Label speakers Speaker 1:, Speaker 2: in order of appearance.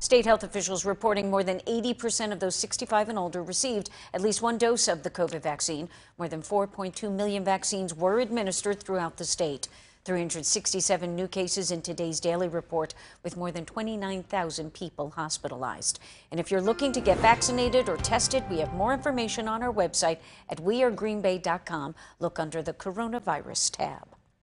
Speaker 1: State health officials reporting more than 80% of those 65 and older received at least one dose of the COVID vaccine. More than 4.2 million vaccines were administered throughout the state. 367 new cases in today's daily report, with more than 29,000 people hospitalized. And if you're looking to get vaccinated or tested, we have more information on our website at wearegreenbay.com. Look under the coronavirus tab.